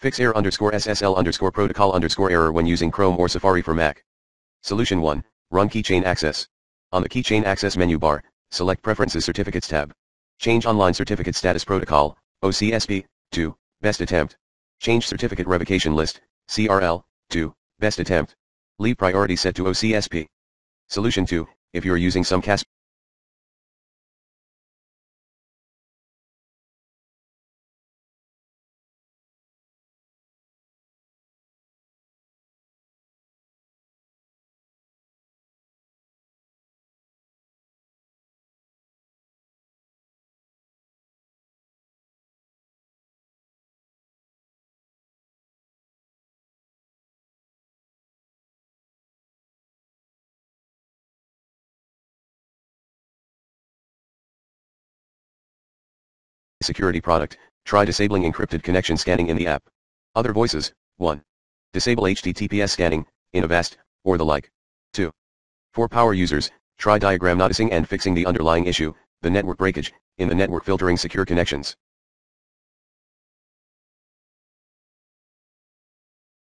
Fix error underscore SSL underscore protocol underscore error when using Chrome or Safari for Mac. Solution 1. Run Keychain Access. On the Keychain Access menu bar, select Preferences Certificates tab. Change Online Certificate Status Protocol, OCSP, to, Best Attempt. Change Certificate Revocation List, CRL, to, Best Attempt. Leave priority set to OCSP. Solution 2, if you are using some CAS security product, try disabling encrypted connection scanning in the app. Other voices, 1. Disable HTTPS scanning, in Avast, or the like. 2. For power users, try diagram noticing and fixing the underlying issue, the network breakage, in the network filtering secure connections.